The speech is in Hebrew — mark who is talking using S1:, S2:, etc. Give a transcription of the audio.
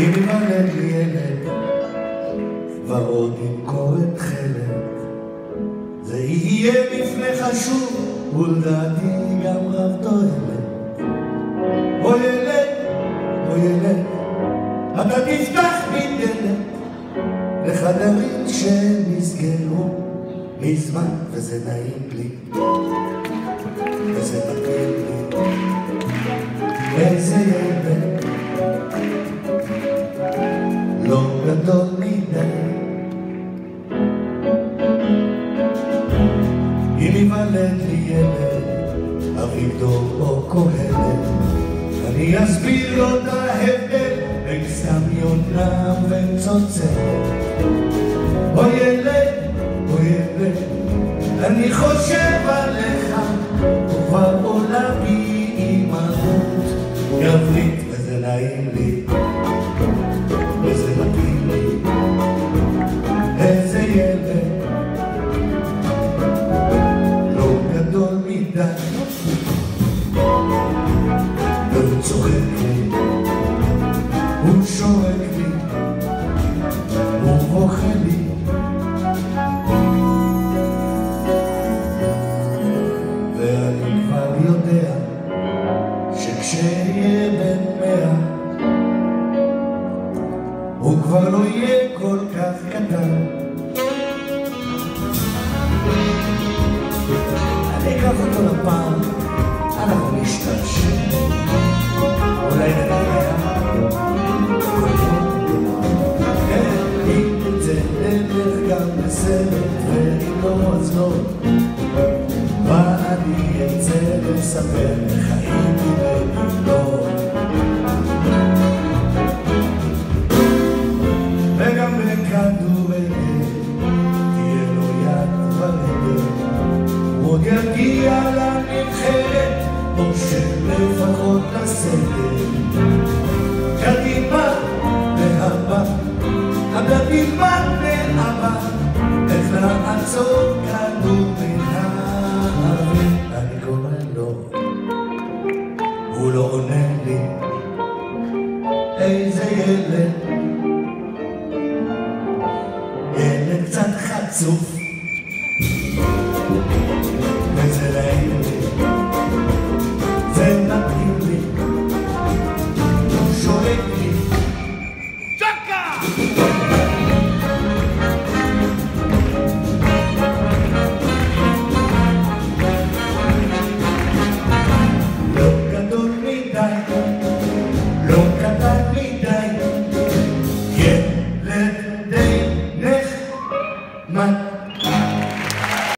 S1: אם ייוולד לי ילד, ועוד ימכור את חלק, זה יהיה מפנה חשוב, ולדעתי גם רב תועלת. או ילד, או ילד, אתה תפתח לי דלת לחדרים שנסגרו מזמן, וזה נעים לי, וזה מתאים לא גדול מדי. אם ייוולד לי ילד, אביגדור או קהלת, אני אסביר לו את ההבדל בין סתם יונה וצוצרת. או ילד, או ילד, אני חושב עליך, הוא שורק לי, הוא בוכה לי. ואני כבר יודע שכשיהיה בן מאה הוא כבר לא יהיה כל כך קטן אני אקח אותו לפעם, נלך גם בסרט לא אז לא ואני ארצה לספר איך הייתי בגילו וגם בכדורגל תהיה לו יד ברגל. עוד יגיע לנבחרת או שלפחות לסגל הוא לא עונה לי. איזה ילד? ילד קצת חצוף